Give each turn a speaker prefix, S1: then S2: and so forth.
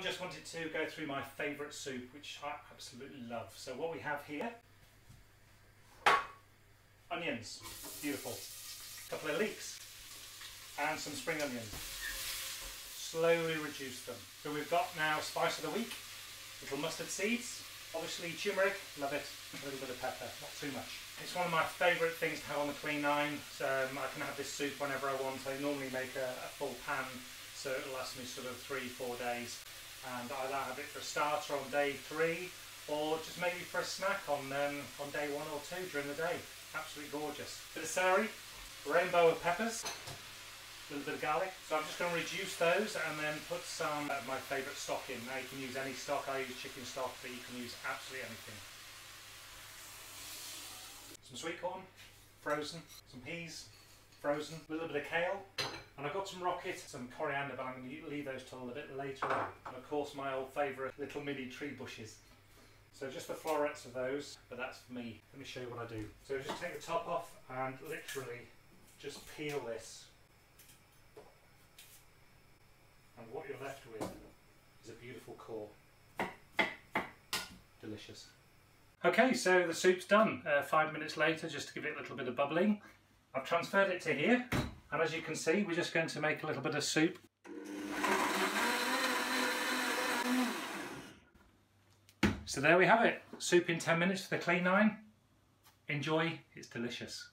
S1: on, just wanted to go through my favourite soup, which I absolutely love. So what we have here, onions, beautiful, a couple of leeks, and some spring onions. Slowly reduce them. So we've got now spice of the week, little mustard seeds, obviously turmeric, love it, a little bit of pepper, not too much. It's one of my favourite things to have on the Clean 9. Um, I can have this soup whenever I want. I normally make a, a full pan so it'll last me sort of three, four days. And either have it for a starter on day three or just maybe for a snack on um, on day one or two during the day. Absolutely gorgeous. Bit of celery, rainbow of peppers, a little bit of garlic. So I'm just going to reduce those and then put some of my favourite stock in. Now you can use any stock, I use chicken stock, but you can use absolutely anything. Some sweet corn, frozen, some peas, frozen, a little bit of kale, and I've got some rocket, some coriander, but I'm going to leave those till a bit later on. And of course my old favourite little mini tree bushes. So just the florets of those, but that's for me. Let me show you what I do. So just take the top off and literally just peel this. And what you're left with is a beautiful core. Delicious. Okay, so the soup's done. Uh, five minutes later, just to give it a little bit of bubbling. I've transferred it to here, and as you can see, we're just going to make a little bit of soup. So there we have it. Soup in 10 minutes for the Clean 9. Enjoy, it's delicious.